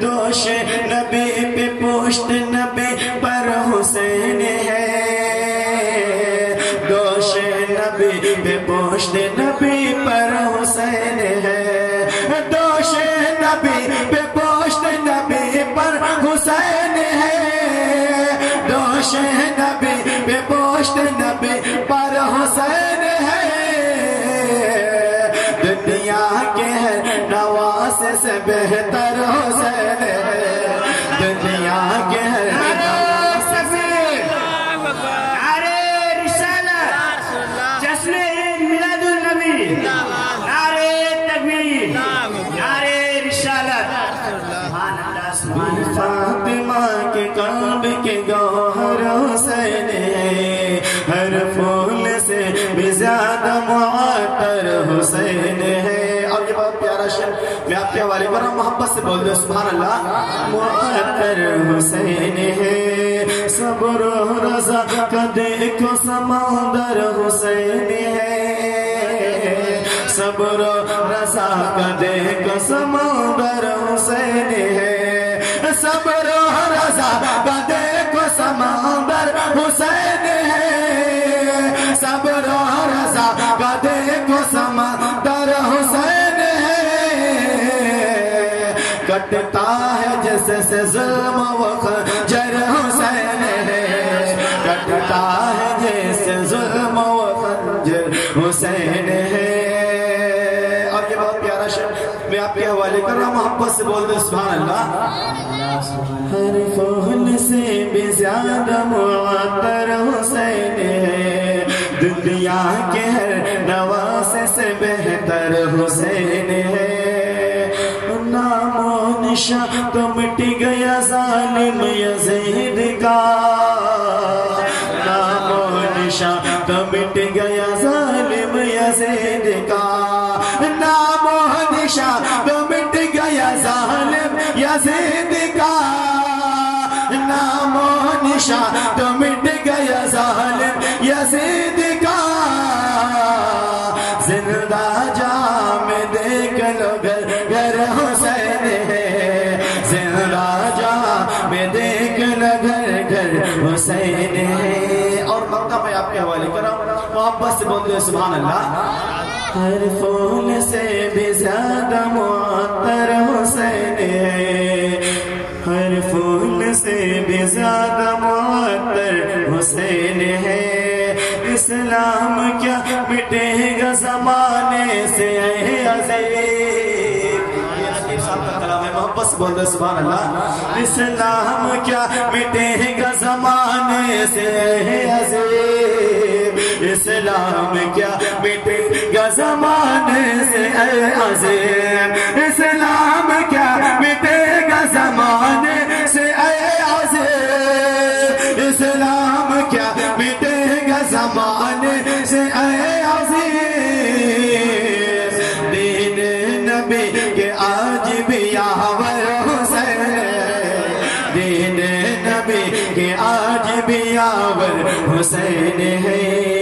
دوش نبی پہ پوشت نبی پر حسین ہے۔ دوش نبی پہ پوشت نبی پر حسین ہے۔ دوش نبی پہ پوشت نبی پر حسین ہے۔ دوش نبی پہ پوشت نبی پر حسین دنیا کے نواز سے بہتر حسین دنیا کے نواز فاطمہ کے قلب کے گوہر حسین ہے۔ ہر پھول سے بھی زیادہ معطر حسین ہے۔ اور یہ بہت پیارا شعر میں آپ کے حوالے کر رہا ہوں محبت سے بول دو سبحان اللہ معطر حسین ہے صبر و رضا کا دیکھو سمندر حسین ہے صبر و رضا کا دیکھو سمندر کٹتا ہے جیسے سے ظلم و خنجر حسین ہے۔ کٹتا ہے جیسے ظلم و خنجر حسین ہے۔ اور یہ بہت پیارا شعر میں آپ کے حوالے کر رہا ہوں، محبت سے بول دو، سبحان اللہ۔ ہر پھول سے بھی زیادہ معطر حسین ہے۔ دنیا کے ہر نواسے سے بہتر حسین ہے۔ و تو مٹ گیا ظالم یزید کا؟ نام و نشان تو مٹ گیا ظالم یزید کا؟ نام و نشان تو مٹ گیا ظالم یزید کا؟ نام و نشان تو مٹ گیا ظالم یزید کے حوالے کر رہا محبت سے بول دو سبحان اللہ ہر پھول سے بھی زیادہ معطر حسین ہے۔ ہر پھول سے بھی زیادہ معطر حسین ہے۔ اسلام کیا مٹے گا زمانے سے، اے عزیز یہ صاحب کا کلام ہے محبت سے بول دو سبحان اللہ اسلام کیا مٹے گا زمانے سے، اے عزیز اسلام کیا مٹے گا زمانے سے اے عزیز اسلام کیا مٹے گا زمانے سے اے عزیز اسلام کیا مٹے گا زمانے سے اے عزیز دین نبی کے آج بھی یاور حسین دین نبی کے آج بھی یاور حسین ہے۔